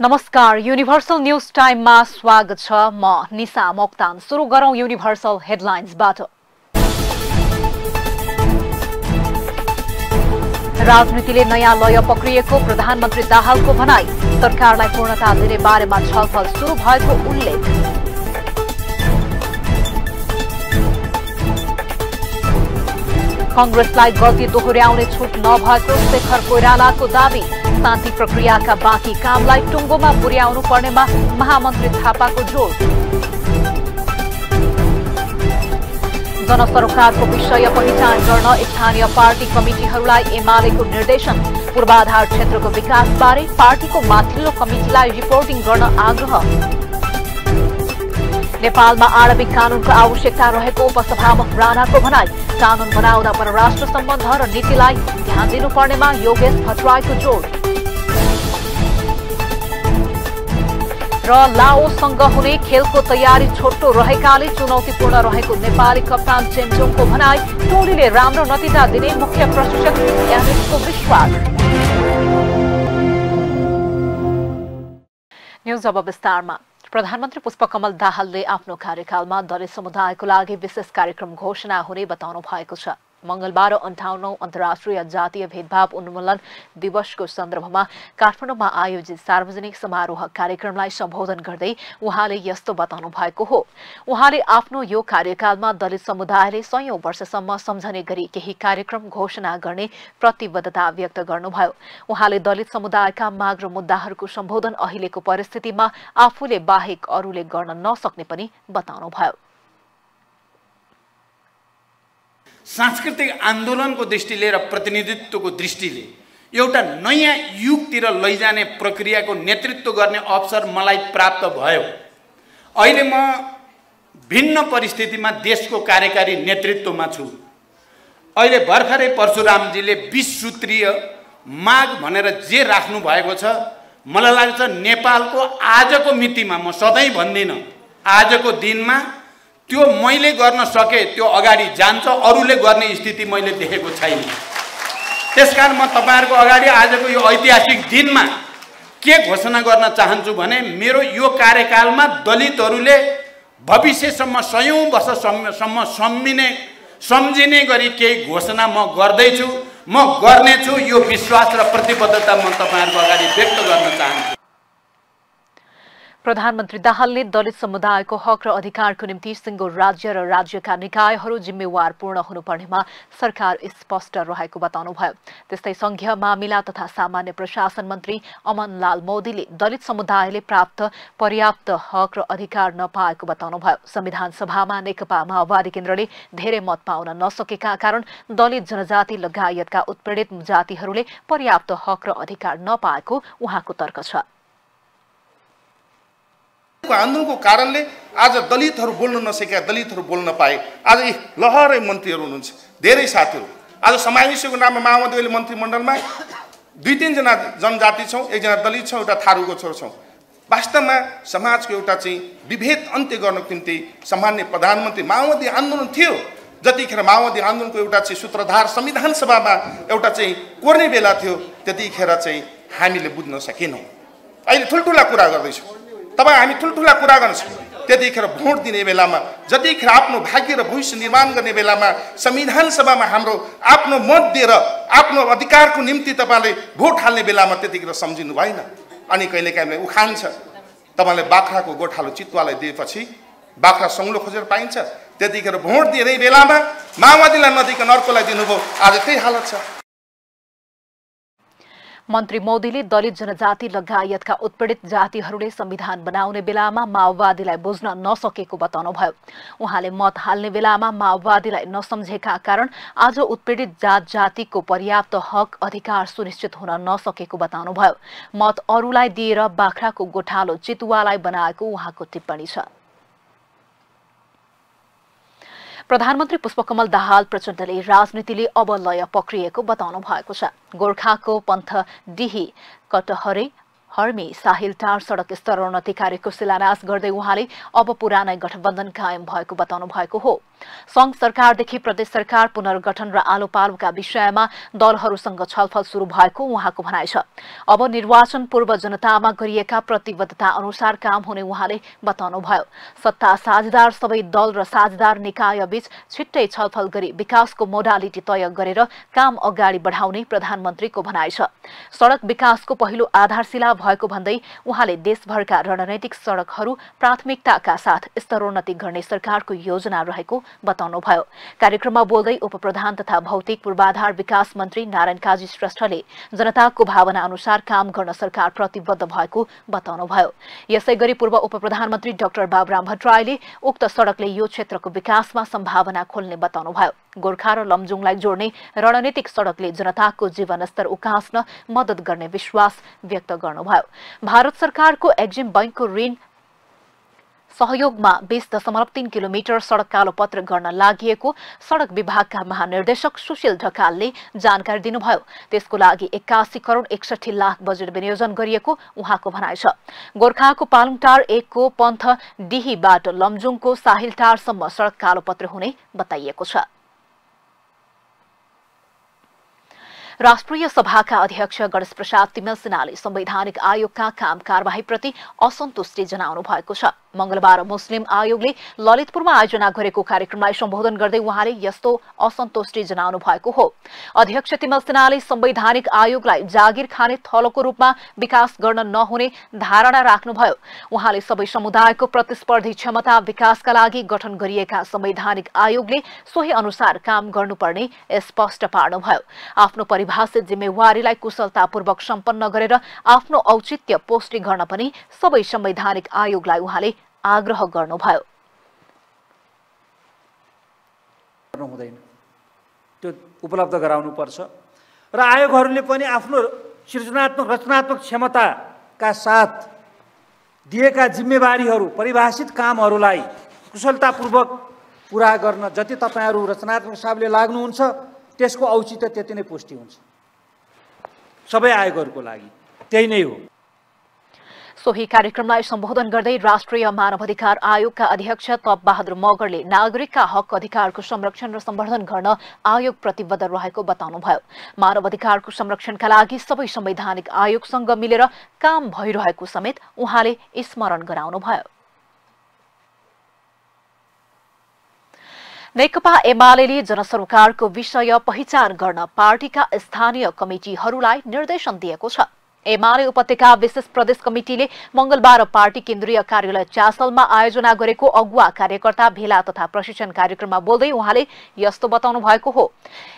नमस्कार universal news टाइममा स्वागत छ म निसा मोक्तान। सुरु गरौं युनिभर्सल हेडलाइन्सबाट राजनीतिले नयाँ लय पक्रिएको प्रधानमन्त्री दाहालको भनाई। सरकारलाई पूर्णता दिने बारेमा छलफल सुरु भएको उल्लेख। कंग्रेसलाई गल्ती दोहोर्याउने छुट नभएको शेखर कोइरालाको दावी। शान्ति प्रक्रियाका बाँकी कामलाई टुङ्गोमा पुर्याउनु पर्नेमा महामन्त्री थापाको जोड। जनसरोकारको विषय पहिचान गर्न स्थानीय पार्टी कमिटिहरूलाई एमालेको निर्देशन। पूर्वाधार क्षेत्रको विकासबारे पार्टीको माथिल्लो कमिटिलाई रिपोर्टिङ गर्न आग्रह। नेपालमा आणविक कानूनको आवश्यकता रहेको उपसभामुख राणाको भनाई। कानून बनाउँदा परराष्ट्र सम्बन्ध र नीतिलाई ध्यान दिनुपर्नेमा योगेश भट्टराईको जोड। र लाओसँग हुने खेलको तयारी छोटो रहेकाले चुनौतीपूर्ण रहेको नेपाली कप्तान चेम्चोङको भनाई। टोलीले राम्रो नतिजा दिने मुख्य प्रशिक्षक यानिसको विश्वास। न्युज अब विस्तारमा। प्रधानमन्त्री पुष्पकमल दाहालले आफ्नो कार्यकालमा दलित समुदायको लागि विशेष कार्यक्रम घोषणा हुने बताउनु भएको छ। मंगलबार अन्ठाउन्नौ अन्तर्राष्ट्रिय जातीय भेदभाव उन्मूलन दिवसको सन्दर्भमा काठमाडौँमा आयोजित सार्वजनिक समारोह कार्यक्रमलाई सम्बोधन गर्दै उहाँले यस्तो बताउनु भएको हो। उहाँले आफ्नो यो कार्यकालमा दलित समुदायले सयौं वर्षसम्म सम्झने गरी केही कार्यक्रम घोषणा गर्ने प्रतिबद्धता व्यक्त गर्नुभयो। उहाँले दलित समुदायका माग र मुद्दाहरूको सम्बोधन अहिलेको परिस्थितिमा आफूले बाहेक अरूले गर्न नसक्ने पनि बताउनुभयो। सांस्कृतिक आन्दोलनको दृष्टिले र प्रतिनिधित्वको दृष्टिले एउटा नयाँ युगतिर लैजाने प्रक्रियाको नेतृत्व गर्ने अवसर मलाई प्राप्त भयो। अहिले म भिन्न परिस्थितिमा देशको कार्यकारी नेतृत्वमा छु। अहिले भर्खरै परशुरामजीले बिस सूत्रीय माग भनेर जे राख्नु भएको छ मलाई लाग्छ नेपालको आजको मितिमा म सधैँ भन्दिनँ। आजको दिनमा त्यो मैले गर्न सकेँ त्यो अगाडि जान्छ अरूले गर्ने स्थिति मैले देखेको छैन। त्यसकारण म तपाईँहरूको अगाडि आजको यो ऐतिहासिक दिनमा के घोषणा गर्न चाहन्छु भने मेरो यो कार्यकालमा दलितहरूले भविष्यसम्म सयौँ वर्षसम्म सम्मिने सम्झिने गरी केही घोषणा म गर्दैछु। म गर्नेछु यो विश्वास र प्रतिबद्धता म तपाईँहरूको अगाडि व्यक्त गर्न चाहन्छु। प्रधानमन्त्री दाहालले दलित समुदायको हक र अधिकारको निम्ति सिङ्गो राज्य र राज्यका निकायहरू जिम्मेवार पूर्ण हुनुपर्नेमा सरकार स्पष्ट रहेको बताउनुभयो। त्यस्तै संघीय मामिला तथा सामान्य प्रशासन मन्त्री अमनलाल मोदीले दलित समुदायले प्राप्त पर्याप्त हक र अधिकार नपाएको बताउनुभयो। संविधान सभामा नेकपा माओवादी केन्द्रले धेरै मत पाउन नसकेका कारण दलित जनजाति लगायतका उत्पीडित जातिहरूले पर्याप्त हक र अधिकार नपाएको उहाँको तर्क छ। आन्दोलनको कारणले आज दलितहरू बोल्न नसकेका दलितहरू बोल्न पाए। आज यी लहरै मन्त्रीहरू हुनुहुन्छ। धेरै साथीहरू। आज समावेशीको नाममा माओवादी अहिले मन्त्रीमण्डलमा दुई तिनजना जनजाति छौँ एकजना दलित छौँ एउटा थारूको छोरो छौँ। वास्तवमा समाजको एउटा चाहिँ विभेद अन्त्य गर्नको निम्ति सामान्य प्रधानमन्त्री माओवादी आन्दोलन थियो। जतिखेर माओवादी आन्दोलनको एउटा चाहिँ सूत्रधार संविधान सभामा एउटा चाहिँ कोर्ने बेला थियो त्यतिखेर चाहिँ हामीले बुझ्न सकेनौँ। अहिले ठुल्ठुला कुरा गर्दैछौँ। तपाईँ हामी ठुल्ठुला कुरा गर्छौँ त्यतिखेर भोट दिने बेलामा जतिखेर आफ्नो भाग्य र भविष्य निर्माण गर्ने बेलामा संविधान सभामा हाम्रो आफ्नो मत दिएर आफ्नो अधिकारको निम्ति तपाईँले भोट हाल्ने बेलामा त्यतिखेर सम्झिनु भएन। अनि कहिले काहीँ उखान छ। तपाईँले बाख्राको गोठालो चितुवालाई दिएपछि बाख्रा सङ्लो खोजेर पाइन्छ। त्यतिखेर भोट दिने बेलामा माओवादीलाई नदिकन अर्कोलाई दिनुभयो। आज त्यही हालत छ। मन्त्री मोदीले दलित जनजाति लगायतका उत्पीडित जातिहरूले संविधान बनाउने बेलामा माओवादीलाई बुझ्न नसकेको बताउनुभयो। उहाँले मत हाल्ने बेलामा माओवादीलाई नसम्झेका कारण आज उत्पीडित जात जातिको पर्याप्त हक अधिकार सुनिश्चित हुन नसकेको बताउनुभयो। मत अरूलाई दिएर बाख्राको गोठालो चितुवालाई बनाएको उहाँको टिप्पणी छ। प्रधानमन्त्री पुष्पकमल दाहाल प्रचण्डले राजनीतिले अब लय पक्रिएको बताउनु भएको छ। गोर्खाको पन्थ डिही कटहरे हर्मी साहिल टार सडक स्तरोन्नति कार्यको शिलान्यास गर्दै उहाँले अब पुरानै गठबन्धन कायम भएको बताउनु भएको हो। संघ सरकारदेखि प्रदेश सरकार पुनर्गठन र आलो पालोका विषयमा दलहरूसँग छलफल शुरू भएको उहाँको भनाइ छ। अब निर्वाचन पूर्व जनतामा गरिएका प्रतिबद्धता अनुसार काम हुने उहाँले बताउनुभयो। सत्ता साझेदार सबै दल र साझेदार निकाय बीच छिट्टै छलफल गरी विकासको मोडालिटी तय गरेर काम अगाडि बढाउने प्रधानमन्त्रीको भनाइ छ। सड़क विकासको पहिलो आधारशिला भएको भन्दै उहाँले देशभरका रणनैतिक सड़कहरू प्राथमिकताका साथ स्तरोन्नति गर्ने सरकारको योजना रहेको बताउनुभयो कार्यक्रममा बोल्दै उपप्रधान तथा भौतिक पूर्वाधार विकास मन्त्री नारायण काजी श्रेष्ठले जनताको भावना अनुसार काम गर्न सरकार प्रतिबद्ध भएको बताउनुभयो यसै गरी पूर्व उपप्रधानमन्त्री डाक्टर बाबुराम भट्टराईले उक्त सड़कले यो क्षेत्रको विकासमा सम्भावना खोल्ने बताउनुभयो गोर्खा र लमजुङलाई जोड्ने रणनीतिक सड़कले जनताको जीवनस्तर उकास्न मद्दत गर्ने विश्वास व्यक्त गर्नुभयो। भारत सरकारको एक्जिम बैंकको ऋण सहयोगमा बीस दशमलव तीन किलोमिटर सड़क कालोपत्र गर्न लागि सड़क विभागका महानिर्देशक सुशील ढकालले जानकारी दिनुभयो। त्यसको लागि एक्कासी करोड़ एकसठी लाख बजेट विनियोजन गरिएको उहाँको भनाइ छ। गोर्खाको पालुङटार एकको पन्थ डिहीबाट लमजुङको साहिलटारसम्म सड़क कालोपत्र हुने बताइएको छ। राष्ट्रिय सभाका अध्यक्ष गणेश प्रसाद तिमल सिन्हाले संवैधानिक आयोगका काम कारवाहीप्रति असन्तुष्टि जनाउनु भएको छ। मंगलबार मुस्लिम आयोगले ललितपुरमा आयोजना गरेको कार्यक्रमलाई सम्बोधन गर्दै उहाँले यस्तो असन्तुष्टि जनाउनु भएको हो। अध्यक्ष तिमल सिन्हाले संवैधानिक आयोगलाई जागिर खाने थलोको रूपमा विकास गर्न नहुने धारणा राख्नुभयो। उहाँले सबै समुदायको प्रतिस्पर्धी क्षमता विकासका लागि गठन गरिएका संवैधानिक आयोगले सोही अनुसार काम गर्नुपर्ने स्पष्ट पार्नुभयो। आफ्नो परिभाषित जिम्मेवारीलाई कुशलतापूर्वक सम्पन्न गरेर आफ्नो औचित्य पुष्टि गर्न पनि सबै संवैधानिक आयोगलाई उहाँले आग्रह गर्नुभयो हुँदैन त्यो उपलब्ध गराउनुपर्छ। र आयोगहरूले पनि आफ्नो सृजनात्मक रचनात्मक क्षमताका साथ दिएका जिम्मेवारीहरू परिभाषित कामहरूलाई कुशलतापूर्वक पुरा गर्न जति तपाईँहरू रचनात्मक हिसाबले लाग्नुहुन्छ त्यसको औचित्य त्यति नै पुष्टि हुन्छ। सबै आयोगहरूको लागि। त्यही नै हो। सोही कार्यक्रमलाई सम्बोधन गर्दै राष्ट्रिय मानवाधिकार आयोगका अध्यक्ष तप बहादुर मगरले नागरिकका हक अधिकारको संरक्षण र सम्वर्धन गर्न आयोग प्रतिबद्ध रहेको बताउनुभयो। मानवाधिकारको संरक्षणका लागि सबै संवैधानिक आयोगसँग मिलेर काम भइरहेको समेत उहाँले स्मरण गराउनुभयो। नेकपा एमाले जनसरोकारको विषय पहिचान गर्न पार्टीका स्थानीय कमिटिहरूलाई निर्देशन दिएको छ। एमाले उपत्यका विशेष प्रदेश कमिटिले मंगलबार पार्टी केन्द्रीय कार्यालय च्यासलमा आयोजना गरेको अगुवा कार्यकर्ता भेला तथा प्रशिक्षण कार्यक्रममा बोल्दै उहाँले यस्तो बताउनु भएको हो।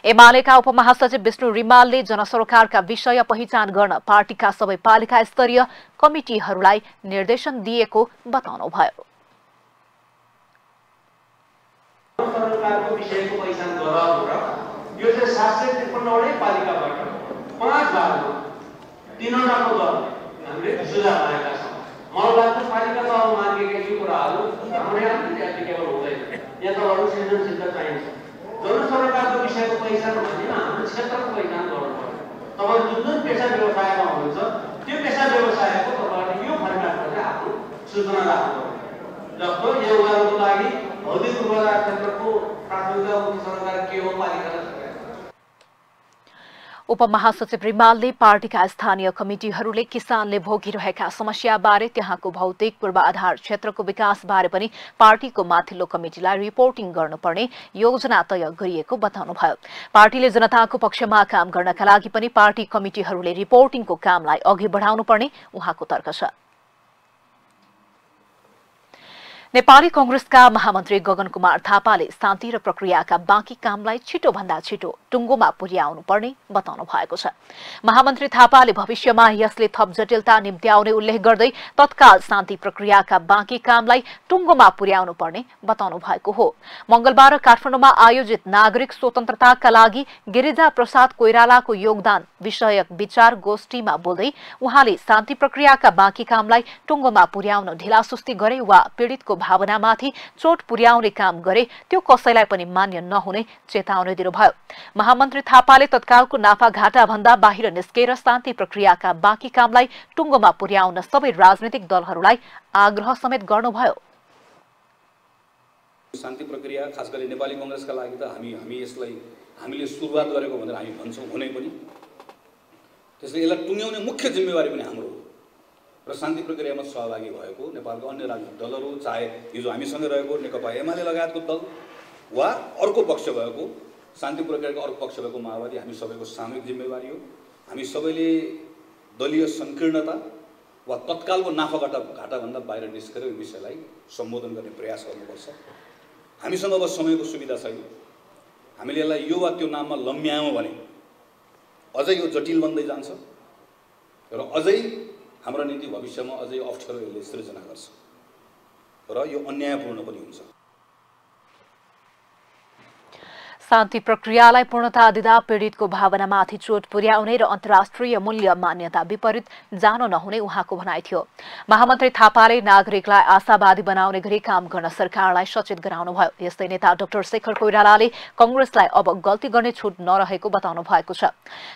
एमालेका उपमहासचिव विष्णु रिमालले जनसरोकारका विषय पहिचान गर्न पार्टीका सबै पालिका स्तरीय कमिटिहरूलाई निर्देशन दिएको बताउनुभयो। यो चाहिँ सात सय पालिकाबाट पाँच भाग तिनवटाको दल हामीले सुझाव आएका छौँ। मलाई लाग्छ पालिका तहमा मागेका यो कुराहरू हाम्रो यहाँ एप्लिकेबल हुँदैन। यहाँ त अरू सृजनशीलता चाहिन्छ। जनसरकारको विषयको पहिचान भने हाम्रो क्षेत्रको पहिचान गर्नु पर्यो तपाईँ जुन जुन पेसा व्यवसायमा हुनुहुन्छ त्यो पेसा व्यवसायको तपाईँहरूले यो फर्मेटमा चाहिँ आफ्नो सूचना राख्नु पर्यो जस्तो यहाँ उहाँहरूको लागि भौतिक पूर्वाधार क्षेत्रको प्राथमिकता सरकार के हो पालिका उपमहासचिव रिमालले पार्टीका स्थानीय कमिटिहरूले किसानले भोगिरहेका समस्याबारे त्यहाँको भौतिक पूर्वाधार क्षेत्रको विकासबारे पनि पार्टीको माथिल्लो कमिटिलाई रिपोर्टिङ गर्नुपर्ने योजना तय गरिएको बताउनुभयो। पार्टीले जनताको पक्षमा काम गर्नका लागि पनि पार्टी कमिटिहरूले रिपोर्टिङको कामलाई अघि बढाउनुपर्ने उहाँको तर्क छ। नेपाली कंग्रेसका महामन्त्री गगन कुमार थापाले शान्ति र प्रक्रियाका बाँकी कामलाई छिटोभन्दा छिटो टुङ्गोमा पुर्याउनु पर्ने बताउनु भएको छ। महामन्त्री थापाले भविष्यमा यसले थप जटिलता निम्त्याउने उल्लेख गर्दै तत्काल शान्ति प्रक्रियाका बाँकी कामलाई टुङ्गोमा पुर्याउनु पर्ने बताउनु भएको हो। मंगलबार काठमाडौँमा आयोजित नागरिक स्वतन्त्रताका लागि गिरिजा प्रसाद कोइरालाको योगदान विषयक विचार गोष्ठीमा बोल्दै उहाँले शान्ति प्रक्रियाका बाँकी कामलाई टुङ्गोमा पुर्याउन ढिलासुस्ती गरे वा पीड़ितको भावनामाथि चोट पुर्याउने काम गरे त्यो कसैलाई पनि मान्य नहुने चेतावनी दिनुभयो। महामन्त्री थापाले तत्कालको नाफा भन्दा बाहिर निस्केर शान्ति प्रक्रियाका बाँकी कामलाई टुङ्गोमा पुर्याउन सबै राजनैतिक दलहरूलाई आग्रह समेत गर्नुभयो। शान्ति प्रक्रिया खास गरी नेपाली कङ्ग्रेसका लागि त हामी हामी यसलाई हामीले सुरुवात गरेको भनेर हामी भन्छौँ हुनै पनि। त्यसले यसलाई टुङ्ग्याउने मुख्य जिम्मेवारी पनि हाम्रो हो। र शान्ति प्रक्रियामा सहभागी भएको नेपालको अन्य राजनीतिक दलहरू चाहे हिजो हामीसँगै रहेको नेकपा एमाले लगायतको दल वा अर्को पक्ष भएको शान्ति प्रक्रियाको अर्को पक्ष भएको माओवादी हामी सबैको सामूहिक जिम्मेवारी हो। हामी सबैले दलीय सङ्कीर्णता वा तत्कालको नाफाघाटा घाटाभन्दा बाहिर निस्केर यो विषयलाई सम्बोधन गर्ने प्रयास गर्नुपर्छ। हामीसँग अब समयको सुविधा छैन। हामीले यसलाई यो वा त्यो नाममा लम्ब्यायौँ भने अझै यो जटिल बन्दै जान्छ। र अझै हाम्रो नीति भविष्यमा अझै अप्ठ्यारो यसले सृजना गर्छ र यो अन्यायपूर्ण पनि हुन्छ। शान्ति प्रक्रियालाई पूर्णता दिँदा पीडितको भावनामाथि चोट पुर्याउने र अन्तर्राष्ट्रिय मूल्य मान्यता विपरीत जान नहुने उहाँको भनाइ थियो। महामन्त्री थापाले नागरिकलाई आशावादी बनाउने गरी काम गर्न सरकारलाई सचेत गराउनुभयो। यस्तै नेता डाक्टर शेखर कोइरालाले कंग्रेसलाई अब गल्ती गर्ने छुट नरहेको बताउनु भएको छ।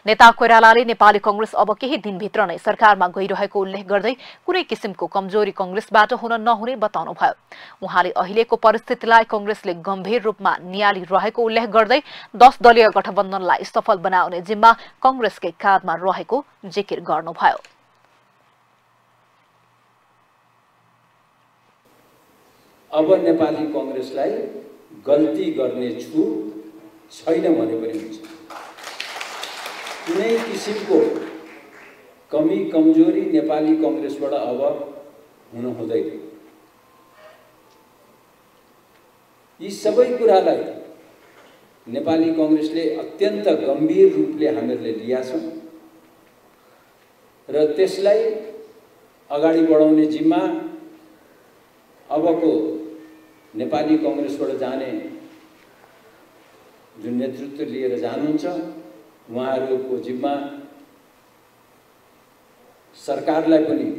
नेता कोइरालाले नेपाली कंग्रेस अब केही दिनभित्र नै सरकारमा गइरहेको उल्लेख गर्दै कुनै किसिमको कमजोरी कंग्रेसबाट हुन नहुने बताउनुभयो। उहाँले अहिलेको परिस्थितिलाई कंग्रेसले गम्भीर रूपमा नियालिरहेको उल्लेख गर्दै दश दलीय गठबन्धनलाई सफल बनाउने जिम्मा कंग्रेसकै काँधमा रहेको जिकिर गर्नुभयो। अब नेपाली कङ्ग्रेसलाई गल्ती गर्ने छुट छैन भने पनि हुन्छ। कुनै किसिमको कमी कमजोरी नेपाली कङ्ग्रेसबाट अब हुन हुँदैन। यी सबै कुरालाई नेपाली कङ्ग्रेसले अत्यन्त गम्भीर रूपले हामीहरूले लिएका छौँ र त्यसलाई अगाडि बढाउने जिम्मा अबको नेपाली कङ्ग्रेसबाट जाने जुन नेतृत्व लिएर जानुहुन्छ उहाँहरूको जिम्मा सरकारलाई पनि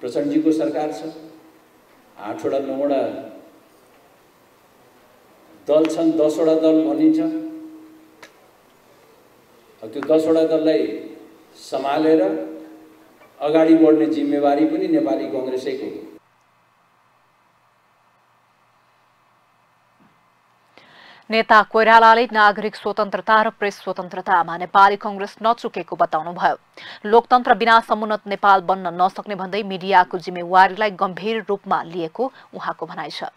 प्रचण्डजीको सरकार छ। आठवटा नौवटा दल छन् दसवटा दल भनिन्छ। त्यो दसवटा दललाई सम्हालेर अगाडि बढ्ने जिम्मेवारी पनि नेपाली कङ्ग्रेसैको हो। नेता कोइरालाले नागरिक स्वतन्त्रता र प्रेस स्वतन्त्रतामा नेपाली कंग्रेस नचुकेको बताउनुभयो। लोकतन्त्र बिना समुन्नत नेपाल बन्न नसक्ने भन्दै मिडियाको जिम्मेवारीलाई गम्भीर रूपमा लिएको उहाँको भनाइ छ।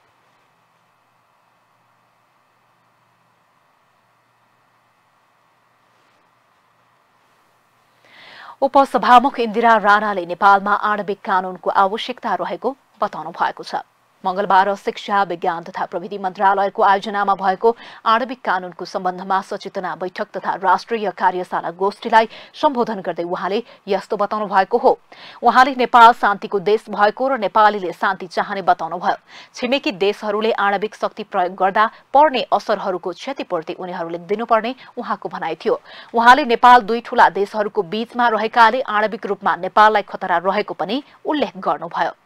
उपसभामुख इन्दिरा राणाले नेपालमा आणविक कानूनको आवश्यकता रहेको बताउनु भएको छ। मंगलबार शिक्षा विज्ञान तथा प्रविधि मन्त्रालयको आयोजनामा भएको आणविक कानूनको सम्बन्धमा सचेतना बैठक तथा राष्ट्रिय कार्यशाला गोष्ठीलाई सम्बोधन गर्दै उहाँले यस्तो बताउनु भएको हो। उहाँले नेपाल शान्तिको देश भएको र नेपालीले शान्ति चाहने बताउनुभयो। छिमेकी देशहरूले आणविक शक्ति प्रयोग गर्दा पर्ने असरहरूको क्षतिपूर्ति उनीहरूले दिनुपर्ने उहाँको भनाइ थियो। उहाँले नेपाल दुई ठूला देशहरूको बीचमा रहेकाले आणविक रूपमा नेपाललाई खतरा रहेको पनि उल्लेख गर्नुभयो।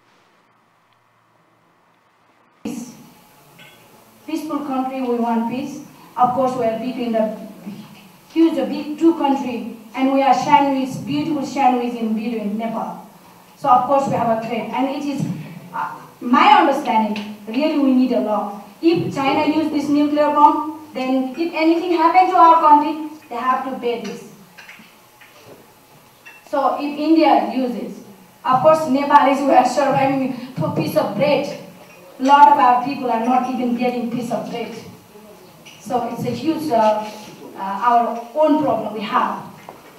Country, we want peace. Of course, we are between the huge, big two country, and we are sandwich, beautiful sandwich in between Nepal. So of course we have a trade, and it is uh, my understanding. Really, we need a law. If China use this nuclear bomb, then if anything happens to our country, they have to pay this. So if India uses, of course Nepal is we are surviving for piece of bread lot of our people are not even getting piece of bread. So it's a huge, uh, uh, our own problem we have.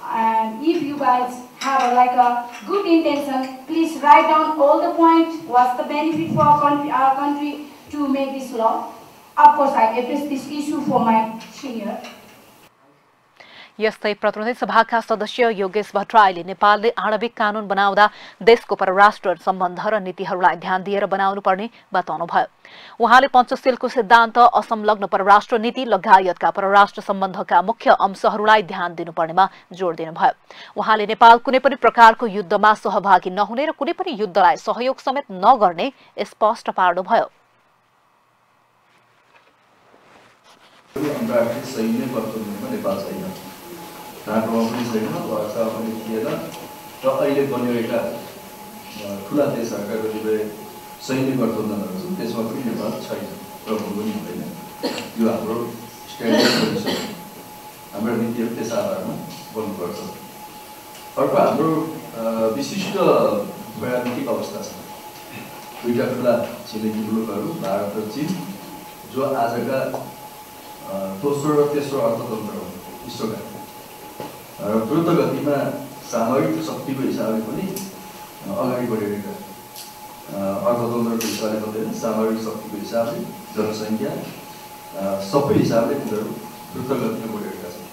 And if you guys have a, like a good intention, please write down all the points, what's the benefit for our country, our country to make this law. Of course, I address this issue for my senior. यस्तै प्रतिनिधि सभाका सदस्य योगेश भट्टराईले नेपालले आणविक कानून बनाउँदा देशको परराष्ट्र सम्बन्ध र नीतिहरूलाई ध्यान दिएर बनाउनु पर्ने बताउनुभयो। उहाँले पञ्चशीलको सिद्धान्त असंलग्न परराष्ट्र नीति लगायतका परराष्ट्र सम्बन्धका मुख्य अंशहरूलाई ध्यान दिनुपर्नेमा जोड़ दिनुभयो। उहाँले नेपाल कुनै पनि प्रकारको युद्धमा सहभागी नहुने र कुनै पनि युद्धलाई सहयोग समेत नगर्ने स्पष्ट पार्नुभयो। अन्तर्राष्ट्रिय सैन्य प्रबन्धनमा नेपाल छैन। ढाकामा पनि छैन वार्तामा पनि थिएन र अहिले बनिरहेका ठुला देशहरूका कतिपय सैन्य गठबन्धनहरू छन् त्यसमा पनि नेपाल छैन प्रभाव पनि हुँदैन यो हाम्रो स्ट्यान्डर्ड हाम्रो नीतिहरू त्यस आधारमा बन्नुपर्छ अर्को हाम्रो विशिष्ट राजनीतिक अवस्था छ दुईवटा ठुला छिमेकी मुलुकहरू भारत र चिन जो आजका दोस्रो र तेस्रो अर्थतन्त्र हो विश्वका द्रुत गतिमा सामरिक शक्तिको हिसाबले पनि अगाडि बढिरहेका अर्थतन्त्रको हिसाबले मात्रै सामरिक शक्तिको हिसाबले जनसङ्ख्या सबै हिसाबले उनीहरू द्रुत गतिमा बढिरहेका छन्।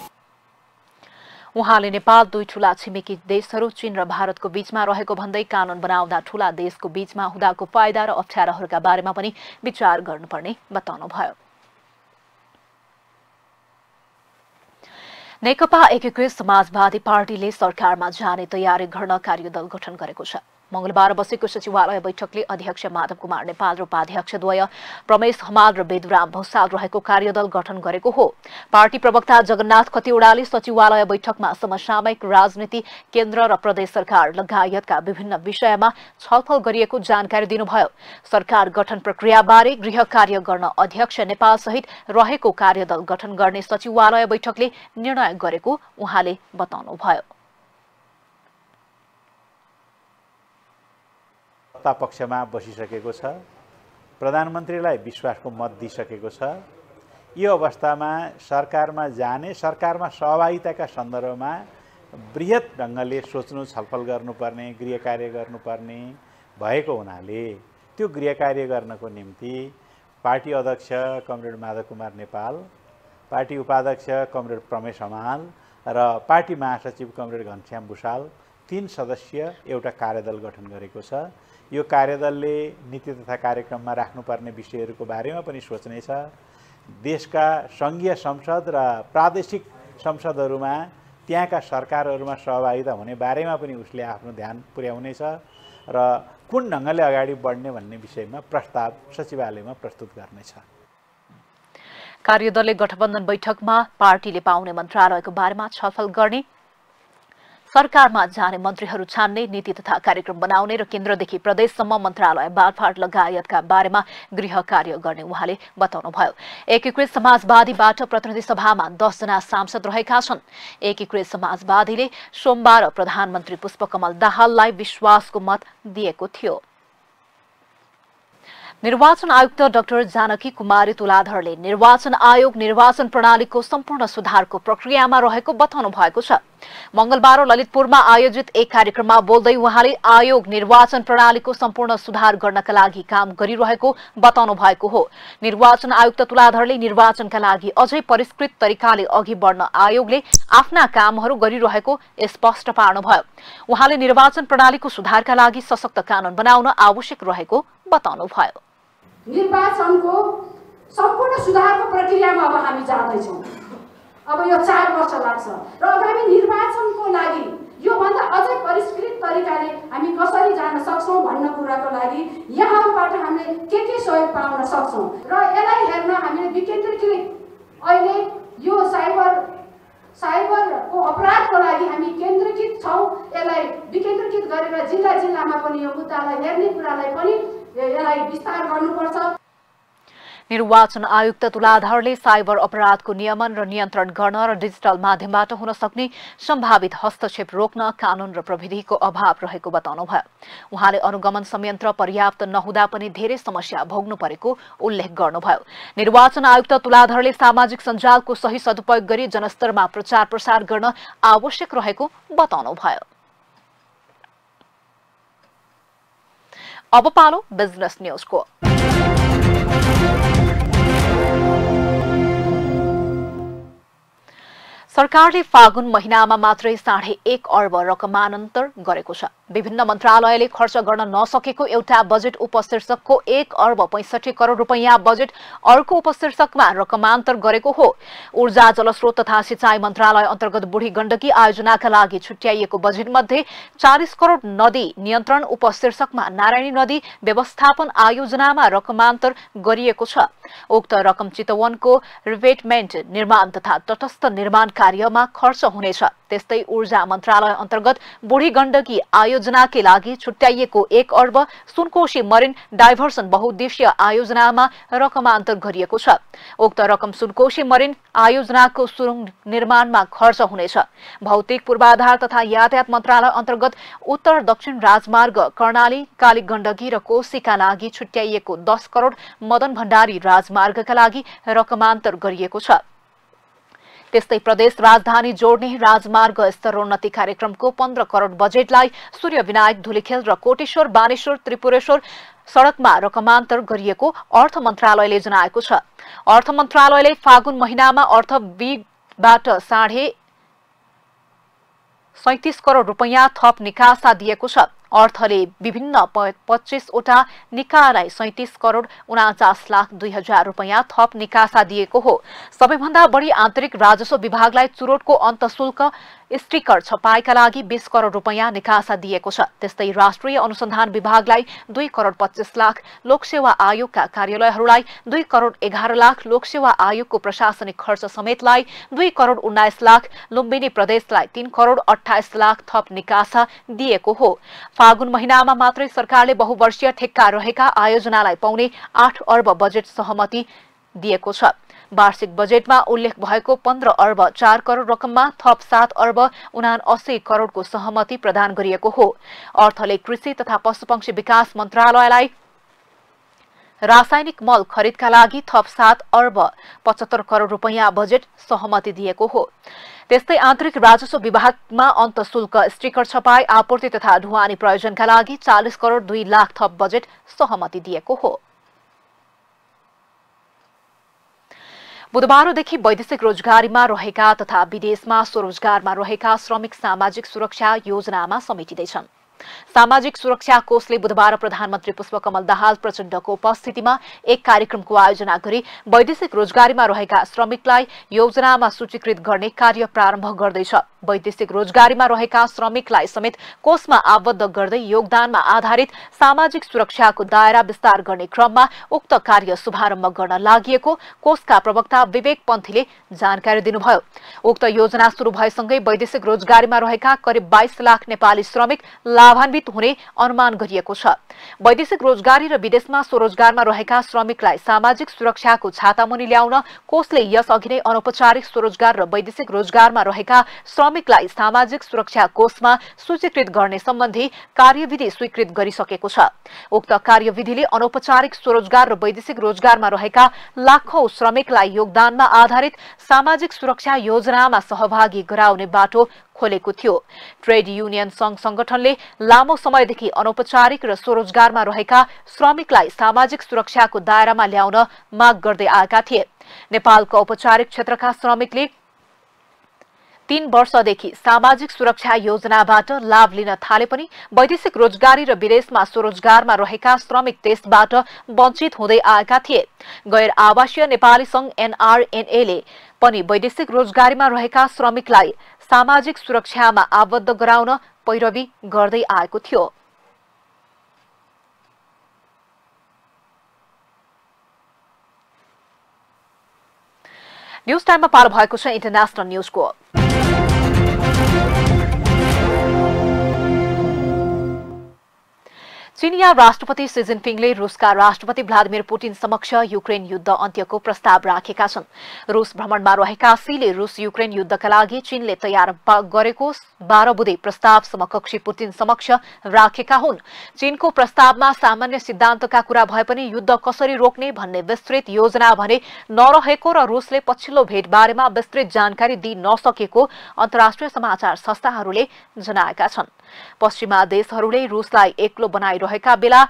उहाँले नेपाल दुई ठूला छिमेकी देशहरू चीन र भारतको बीचमा रहेको भन्दै कानून बनाउँदा ठूला देशको बीचमा हुँदाको फाइदा र अप्ठ्याराहरूका बारेमा पनि विचार गर्नुपर्ने बताउनुभयो। नेकपा एकीकृत समाजवादी पार्टीले सरकारमा जाने तयारी गर्न कार्यदल गठन गरेको छ। मंगलबार बसेको सचिवालय बैठकले अध्यक्ष माधव कुमार नेपाल र उपाध्यक्षद्वय प्रमेश हमाल र वेदुराम भौसाल रहेको कार्यदल गठन गरेको हो। पार्टी प्रवक्ता जगन्नाथ खतिवड़ाले सचिवालय बैठकमा समसामयिक राजनीति केन्द्र र प्रदेश सरकार लगायतका विभिन्न विषयमा छलफल गरिएको जानकारी दिनुभयो। सरकार गठन प्रक्रियाबारे गृह कार्य गर्न अध्यक्ष नेपाल सहित रहेको कार्यदल गठन गर्ने सचिवालय बैठकले निर्णय गरेको उहाँले बताउनुभयो। सत्ता पक्षमा बसिसकेको छ। प्रधानमन्त्रीलाई विश्वासको मत दिइसकेको छ। यो अवस्थामा सरकारमा जाने सरकारमा सहभागिताका सन्दर्भमा वृहत ढङ्गले सोच्नु छलफल गर्नुपर्ने गृह कार्य गर्नुपर्ने भएको हुनाले त्यो गृह कार्य गर्नको निम्ति पार्टी अध्यक्ष कमरेड माधव कुमार नेपाल पार्टी उपाध्यक्ष कमरेड प्रमेश हमाल र पार्टी महासचिव कमरेड घनश्याम भूषाल तिन सदस्य एउटा कार्यदल गठन गरेको छ। यो कार्यदलले नीति तथा कार्यक्रममा राख्नुपर्ने विषयहरूको बारेमा पनि सोच्नेछ देशका सङ्घीय संसद र प्रादेशिक संसदहरूमा त्यहाँका सरकारहरूमा सहभागिता हुने बारेमा पनि उसले आफ्नो ध्यान पुर्याउनेछ र कुन ढङ्गले अगाडि बढ्ने भन्ने विषयमा प्रस्ताव सचिवालयमा प्रस्तुत गर्नेछ कार्यदलले गठबन्धन बैठकमा पार्टीले पाउने मन्त्रालयको बारेमा छलफल गर्ने सरकारमा जाने मन्त्रीहरू छान्ने नीति तथा कार्यक्रम बनाउने र केन्द्रदेखि प्रदेशसम्म मन्त्रालय बाँडफाँड लगायतका बारेमा गृह कार्य गर्ने उहाँले बताउनुभयो। एकीकृत समाजवादीबाट प्रतिनिधि सभामा दसजना सांसद रहेका छन्। एकीकृत समाजवादीले सोमबार प्रधानमन्त्री पुष्पकमल दाहाललाई विश्वासको मत दिएको थियो। निर्वाचन आयुक्त डाक्टर जानकी कुमारी तुलाधरले निर्वाचन आयोग निर्वाचन प्रणालीको सम्पूर्ण सुधारको प्रक्रियामा रहेको बताउनु भएको छ। मंगलबार ललितपुरमा आयोजित एक कार्यक्रममा बोल्दै उहाँले आयोग निर्वाचन प्रणालीको सम्पूर्ण सुधार गर्नका लागि काम गरिरहेको बताउनु भएको हो। निर्वाचन आयुक्त तुलाधरले निर्वाचनका लागि अझै परिष्कृत तरिकाले अघि बढ्न आयोगले आफ्ना कामहरू गरिरहेको स्पष्ट पार्नुभयो। उहाँले निर्वाचन प्रणालीको सुधारका लागि सशक्त कानून बनाउन आवश्यक रहेको बताउनुभयो। निर्वाचनको सम्पूर्ण सुधारको प्रक्रियामा अब हामी जाँदैछौँ। अब यो चार वर्ष लाग्छ र आगामी निर्वाचनको लागि योभन्दा अझै परिष्कृत तरिकाले हामी कसरी जान सक्छौँ भन्ने कुराको लागि यहाँबाट हामीले के के सहयोग पाउन सक्छौँ र यसलाई हेर्न हामीले विकेन्द्रीकृत अहिले यो साइबर साइबरको अपराधको लागि हामी केन्द्रीकृत छौँ। यसलाई विकेन्द्रीकृत गरेर जिल्ला जिल्लामा पनि यो मुद्दालाई हेर्ने कुरालाई पनि यसलाई विस्तार गर्नुपर्छ। निर्वाचन आयुक्त तुलाधरले साइबर अपराधको नियमन र नियन्त्रण गर्न र डिजिटल माध्यमबाट हुन सक्ने सम्भावित हस्तक्षेप रोक्न कानून र प्रविधिको अभाव रहेको बताउनुभयो। उहाँले अनुगमन संयन्त्र पर्याप्त नहुँदा पनि धेरै समस्या भोग्नु परेको उल्लेख गर्नुभयो। निर्वाचन आयुक्त तुलाधरले सामाजिक सञ्जालको सही सदुपयोग गरी जनस्तरमा प्रचार प्रसार गर्न आवश्यक रहेको बताउनुभयो। अब पालो बिजनेस न्यूजको सरकारले फागुन महिनामा मात्रै साढे एक अर्ब रकमान्तरण गरेको छ। विभिन्न मन्त्रालयले खर्च गर्न नसकेको एउटा बजेट उपशीर्षकको एक अर्ब पैंसठी करोड़ रुपैयाँ बजेट अर्को उपशीर्षकमा रकमान्तर गरेको हो। ऊर्जा जलस्रोत तथा सिंचाई मन्त्रालय अन्तर्गत बुढी गण्डकी आयोजनाका लागि छुट्याइएको बजेटमध्ये चालिस करोड़ नदी नियन्त्रण उपशीर्षकमा नारायणी नदी व्यवस्थापन आयोजनामा रकमान्तर गरिएको छ। उक्त रकम चितवनको रिभेटमेन्ट निर्माण तथा तटस्थ निर्माणका कार्यमा खर्च हुनेछ। त्यस्तै ऊर्जा मन्त्रालय अन्तर्गत बुढी गण्डकी आयोजनाकै लागि छुट्याइएको एक अर्ब सुनकोशी मरिन डाइभर्सन बहुद्देश्य आयोजनामा रकमान्तर गरिएको छ। उक्त रकम सुनकोशी मरिन आयोजनाको सुरुङ निर्माणमा खर्च हुनेछ। भौतिक पूर्वाधार तथा यातायात मन्त्रालय अन्तर्गत उत्तर दक्षिण राजमार्ग कर्णाली कालीगण्डकी र कोशीका लागि छुट्याइएको दस करोड मदन भण्डारी राजमार्गका लागि रकमान्तर गरिएको छ। त्यस्तै प्रदेश राजधानी जोड्ने राजमार्ग स्तरोन्नति कार्यक्रमको पन्ध्र करोड बजेटलाई सूर्य विनायक धुलिखेल र कोटेश्वर बानेश्वर त्रिपुरेश्वर सड़कमा रकमान्तर गरिएको अर्थ मन्त्रालयले जनाएको छ। अर्थ मन्त्रालयले फागुन महिनामा अर्थ विबाट साढे सैतिस करोड रुपियाँ थप निकासा दिएको छ। अर्थले विभिन्न पच्चिसवटा निकायलाई सैतिस करोड उनाचास लाख दुई हजार रुपियाँ थप निकासा दिएको हो सबैभन्दा बढी आन्तरिक राजस्व विभागलाई चुरोटको अन्त शुल्क स्टिकर छपाईका लागि बीस करोड रुपियाँ निकासा दिएको छ। त्यस्तै राष्ट्रिय अनुसन्धान विभागलाई दुई करोड पच्चिस लाख लोकसेवा आयोगका कार्यालयहरूलाई दुई करोड एघार लाख लोकसेवा आयोगको प्रशासनिक खर्च समेतलाई दुई करोड उन्नाइस लाख लुम्बिनी प्रदेशलाई तीन करोड अठाइस लाख थप निकासा दिएको हो। फागुन महिनामा मात्रै सरकारले बहुवर्षीय ठेक्का रहेका आयोजनालाई पाउने आठ अर्ब बजेट सहमति दिएको छ। वार्षिक बजेटमा उल्लेख भएको पन्ध्र अर्ब चार करोड रकममा थप सात अर्ब उना अस्सी करोडको सहमति प्रदान गरिएको हो। अर्थले कृषि तथा पशुपक्षी विकास मन्त्रालयलाई रासायनिक मल खरिदका लागि थप सात अर्ब पचहत्तर करोड रुपियाँ बजेट सहमति दिएको हो। त्यस्तै आन्तरिक राजस्व विभागमा अन्त शुल्क स्टिकर छपाई आपूर्ति तथा ढुवानी प्रयोजनका लागि चालिस करोड दुई लाख थप बजेट सहमति दिएको हो। बुधबारदेखि वैदेशिक रोजगारीमा रहेका तथा विदेशमा स्वरोजगारमा रहेका श्रमिक सामाजिक सुरक्षा योजनामा समेटिँदैछन्। सामाजिक सुरक्षा कोषले बुधबार प्रधानमन्त्री पुष्पकमल दाहाल प्रचण्डको उपस्थितिमा एक कार्यक्रमको आयोजना गरी वैदेशिक रोजगारीमा रहेका श्रमिकलाई योजनामा सूचीकृत गर्ने कार्य प्रारम्भ गर्दैछ। वैदेशिक रोजगारीमा रहेका श्रमिकलाई समेत कोषमा आबद्ध गर्दै योगदानमा आधारित सामाजिक सुरक्षाको दायरा विस्तार गर्ने क्रममा उक्त कार्य शुभारम्भ गर्न लागि कोषका प्रवक्ता विवेक पन्थीले जानकारी दिनुभयो। उक्त योजना शुरू भएसँगै वैदेशिक रोजगारीमा रहेका करिब बाइस लाख नेपाली श्रमिक लाभान्वित हुने अनुमान गरिएको छ। वैदेशिक रोजगारी र विदेशमा स्वरोजगारमा रहेका श्रमिकलाई सामाजिक सुरक्षाको छातामुनि ल्याउन कोषले यसअघि नै अनौपचारिक स्वरोजगार र वैदेशिक रोजगारमा रहेका श्रमिकलाई सामाजिक सुरक्षा कोषमा सूचीकृत गर्ने सम्बन्धी कार्यविधि स्वीकृत गरिसकेको छ। उक्त कार्यविधिले अनौपचारिक स्वरोजगार र वैदेशिक रोजगारमा रहेका लाखौं श्रमिकलाई योगदानमा आधारित सामाजिक सुरक्षा योजनामा सहभागी गराउने बाटो खोलेको थियो। ट्रेड युनियन संघ संगठनले लामो समयदेखि अनौपचारिक र स्वरोजगारमा रहेका श्रमिकलाई सामाजिक सुरक्षाको दायरामा ल्याउन माग गर्दै आएका थिए। नेपालको औपचारिक क्षेत्रका श्रमिकले तीन वर्षदेखि सामाजिक सुरक्षा योजनाबाट लाभ लिन थाले पनि वैदेशिक रोजगारी र विदेशमा स्वरोजगारमा रहेका श्रमिक त्यसबाट वञ्चित हुँदै आएका थिए। गैर आवासीय नेपाली संघ एनआरएनएले पनि वैदेशिक रोजगारीमा रहेका श्रमिकलाई सामाजिक सुरक्षामा आबद्ध गराउन पैरवी गर्दै आएको थियो। न्युज टाइममा पालो भएको छ इन्टरनेसनल न्युजको। चिनिया राष्ट्रपति सी जिनपिङले रुसका राष्ट्रपति भ्लादिमिर पुटिन समक्ष युक्रेन युद्ध अन्त्यको प्रस्ताव राखेका छन्। रुस भ्रमणमा रहेका सीले रुस युक्रेन युद्धका लागि चीनले तयार गरेको बाह्र बुधे प्रस्ताव समकक्षी पुटिन समक्ष राखेका हुन्। चीनको प्रस्तावमा सामान्य सिद्धान्तका कुरा भए पनि युद्ध कसरी रोक्ने भन्ने विस्तृत योजना भने नरहेको र रुसले पछिल्लो भेट बारेमा विस्तृत जानकारी दिइ नसकेको अन्तर्राष्ट्रिय समाचार संस्थाहरूले जनाएका छन्। पश्चिमा देशहरूले रुसलाई एक्लो बनाइरहेका बेला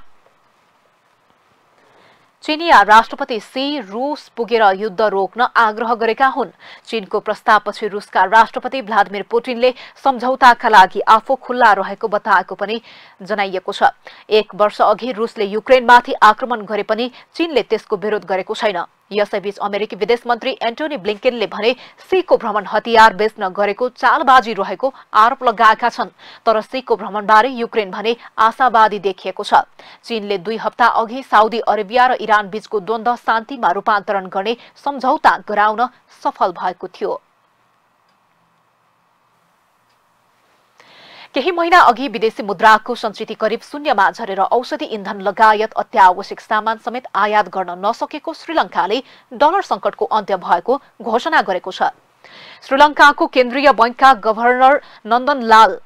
चिनिया राष्ट्रपति सी रुस पुगेर युद्ध रोक्न आग्रह गरेका हुन्। चीनको प्रस्तावपछि रुसका राष्ट्रपति भ्लादिमिर पुटिनले सम्झौताका लागि आफू खुल्ला रहेको बताएको पनि जनाइएको छ। एक वर्ष अघि रुसले युक्रेनमाथि आक्रमण गरे पनि चीनले त्यसको विरोध गरेको छैन। यसैबीच अमेरिकी विदेश मन्त्री एन्टोनी ब्लिङ्केनले भने सीको भ्रमण हतियार बेच्न गरेको चालबाजी रहेको आरोप लगाएका छन्। तर सीको भ्रमणबारे युक्रेन भने आशावादी देखिएको छ। चीनले दुई हप्ता अघि साउदी अरेबिया र इरान बीचको द्वन्द शान्तिमा रूपान्तरण गर्ने सम्झौता गराउन सफल भएको थियो। केही महिना अघि विदेशी मुद्राको सञ्चित करिब शून्यमा झरेर औषधि इन्धन लगायत अत्यावश्यक सामान समेत आयात गर्न नसकेको श्रीलंकाले डलर संकटको अन्त्य भएको घोषणा गरेको छ। श्रीलंकाको केन्द्रीय बैंकका गभर्नर नन्दनलाल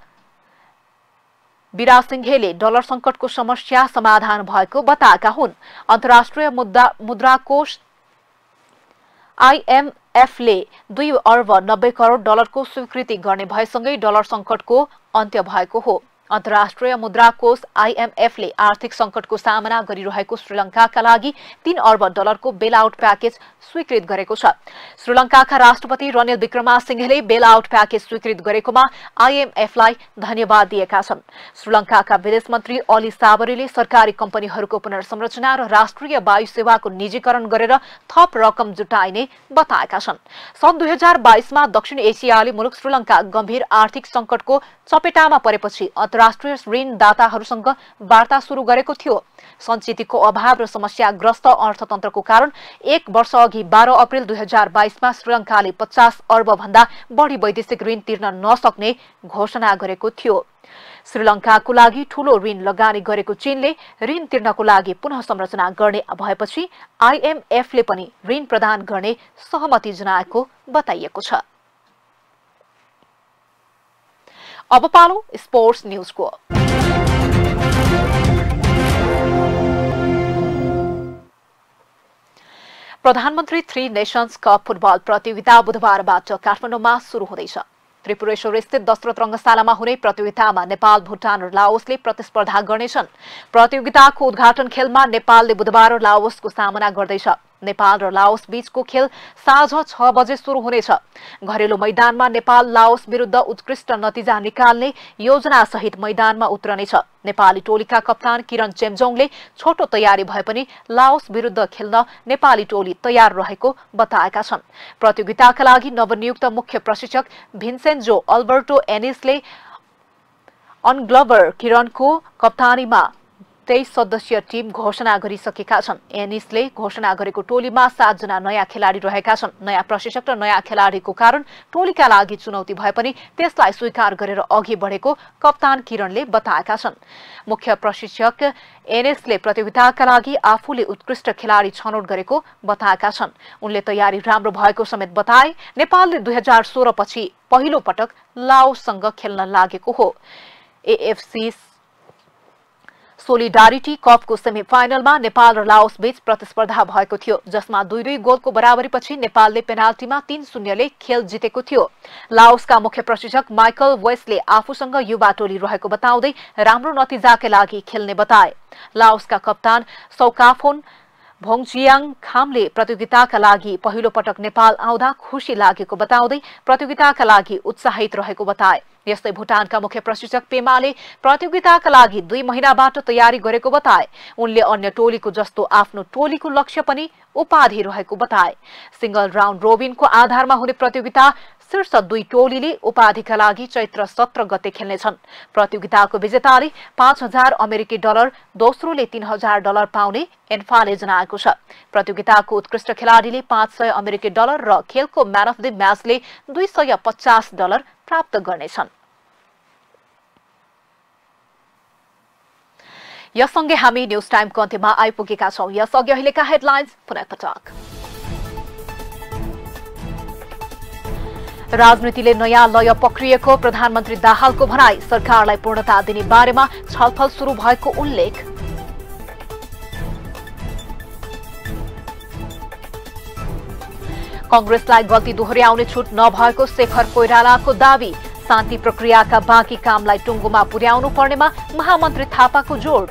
सिंहेले डलर संकटको समस्या समाधान भएको बताएका हुन्। अन्तर्राष्ट्रिय मुद्रा कोष आइएम एफले दुई अर्ब नब्बे करोड डलरको स्वीकृति गर्ने भएसँगै डलर सङ्कटको अन्त्य भएको हो। अन्तर्राष्ट्रिय मुद्रा कोष आइएमएफले आर्थिक संकटको सामना गरिरहेको श्रीलङ्काका लागि तीन अर्ब डलरको बेल आउट प्याकेज स्वीकृत गरेको छ। श्रीलङ्काका राष्ट्रपति रनिल विक्रमा सिंहले बेल आउट प्याकेज स्वीकृत गरेकोमा आइएमएफलाई धन्यवाद दिएका छन्। श्रीलङ्काका विदेश मन्त्री अली साबरीले सरकारी कम्पनीहरूको पुनर्संरचना र राष्ट्रिय वायु सेवाको निजीकरण गरेर थप रकम जुटाइने बताएका छन्। सन् दुई हजार बाइसमा दक्षिण एसियाली मुलुक श्रीलंका गम्भीर आर्थिक संकटको चपेटामा परेपछि राष्ट्रिय ऋणदाताहरूसँग वार्ता सुरु गरेको थियो। सञ्चितको अभाव र समस्याग्रस्त अर्थतन्त्रको कारण एक वर्ष अघि बाह्र अप्रेल दुई हजार बाइसमा श्रीलङ्काले पचास अर्ब भन्दा बढी वैदेशिक ऋण तिर्न नसक्ने घोषणा गरेको थियो। श्रीलङ्काको लागि ठूलो ऋण लगानी गरेको चीनले ऋण तिर्नको लागि पुनः संरचना गर्ने भएपछि आइएमएफले पनि ऋण प्रदान गर्ने सहमति जनाएको बताइएको छ। अब पालो स्पोर्ट्स न्युजको। प्रधानमन्त्री थ्री नेसन्स कप फुटबल प्रतियोगिता बुधबारबाट काठमाडौँमा सुरु हुँदैछ। त्रिपुरेश्वर स्थित दशरथ रङ्गशालामा हुने प्रतियोगितामा नेपाल भुटान र लाओसले प्रतिस्पर्धा गर्नेछन्। प्रतियोगिताको उद्घाटन खेलमा नेपालले बुधबार लाओसको सामना गर्दैछ। नेपाल र लाओस बीचको खेल साँझ छ बजे शुरू हुनेछ। घरेलु मैदानमा नेपाल लाओस विरुद्ध उत्कृष्ट नतिजा निकाल्ने योजना सहित मैदानमा उत्रनेछ। नेपाली टोलीका कप्तान किरण चेम्जोङले छोटो तयारी भए पनि लाओस विरुद्ध खेल्न नेपाली टोली तयार रहेको बताएका छन्। प्रतियोगिताका लागि नवनियुक्त मुख्य प्रशिक्षक भिन्सेन्जो अल्बर्टो एनिसले अनग्लोभर किरणको कप्तानीमा तेइस सदस्यीय टिम घोषणा गरिसकेका छन्। एनिसले घोषणा गरेको टोलीमा सातजना नयाँ खेलाडी रहेका छन्। नयाँ प्रशिक्षक र नयाँ खेलाडीको कारण टोलीका लागि चुनौती भए पनि त्यसलाई स्वीकार गरेर अघि बढेको कप्तान किरणले बताएका छन्। मुख्य प्रशिक्षक एनएसले प्रतियोगिताका लागि आफूले उत्कृष्ट खेलाडी छनौट गरेको बताएका छन्। उनले तयारी राम्रो भएको समेत बताए नेपालले दुई हजार सोह्र पछि पहिलो पटक लाओसँग खेल्न लागेको हो। एएफसी सोलिडारिटी कपको सेमिफाइनलमा नेपाल र लाओस बीच प्रतिस्पर्धा भएको थियो जसमा दुई दुई गोलको बराबरीपछि नेपालले पेनाल्टीमा तीन शून्यले खेल जितेको थियो। लाओसका मुख्य प्रशिक्षक माइकल वेस्टले आफूसँग युवा टोली रहेको बताउँदै राम्रो नतिजाका लागि खेल्ने बताए। लाओसका कप्तान सौकाफोन भोङचुयाङ खामले प्रतियोगिताका लागि पहिलो पटक नेपाल आउँदा खुसी लागेको बताउँदै प्रतियोगिताका लागि उत्साहित रहेको बताए। यस्तै भुटानका मुख्य प्रशिक्षक पेमाले प्रतियोगिताका लागि दुई महिनाबाट तयारी गरेको बताए। उनले अन्य टोलीको जस्तो आफ्नो टोलीको लक्ष्य पनि उपाधि रहेको बताए। सिंगल राउन्ड रोबिनको आधारमा हुने प्रतियोगिता शीर्ष दुई टोलीले उपाधिका लागि चैत्र सत्र गते खेल्नेछन् प्रतियोगिताको विजेताले पाँच हजार अमेरिकी डलर दोस्रोले तीन हजार डलर पाउने एन्फाले जनाएको छ प्रतियोगिताको उत्कृष्ट खेलाडीले पाँच सय अमेरिकी डलर र खेलको म्यान अफ द म्याचले दुई सय पचास डलर प्राप्त गर्नेछन् यससँगै हामी न्युज टाइमको अन्त्यमा आइपुगेका छौँ यसअघि अहिलेका हेडलाइन्स पुनः पटक राजनीतिले नयाँ लय पक्रिएको प्रधानमन्त्री दाहालको भनाई सरकारलाई पूर्णता दिने बारेमा छलफल सुरु भएको उल्लेख। कंग्रेसलाई गल्ती दोहोर्याउने छुट नभएको शेखर कोइरालाको दावी शान्ति प्रक्रियाका बाँकी कामलाई टुङ्गोमा पुर्याउनु पर्नेमा महामन्त्री थापाको जोड।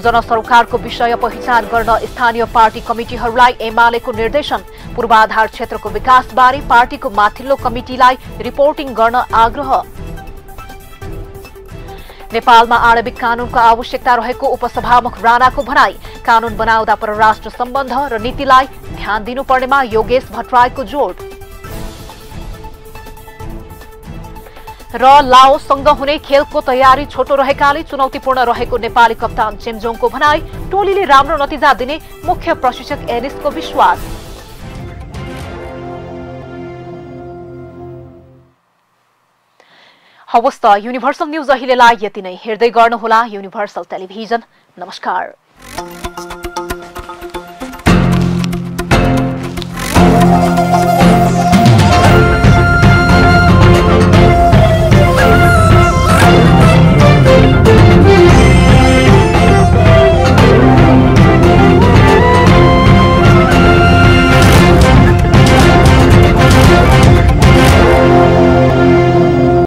जनसरोकारको विषय पहिचान गर्न स्थानीय पार्टी कमिटिहरूलाई एमालेको निर्देशन पूर्वाधार क्षेत्रको विकासबारे पार्टीको माथिल्लो कमिटिलाई रिपोर्टिङ गर्न आग्रह नेपालमा आणविक कानूनको आवश्यकता रहेको उपसभामुख राणाको भनाई कानून बनाउँदा परराष्ट्र सम्बन्ध र नीतिलाई ध्यान दिनुपर्नेमा योगेश भट्टराईको जोड र लाओसँग हुने खेलको तयारी छोटो रहेकाले चुनौतीपूर्ण रहेको नेपाली कप्तान चेमजोङको भनाई टोलीले राम्रो नतिजा दिने मुख्य प्रशिक्षक एनिसको विश्वास। हवस् त युनिभर्सल न्युज अहिलेलाई यति नै। हेर्दै गर्नुहोला युनिभर्सल टेलिभिजन। नमस्कार।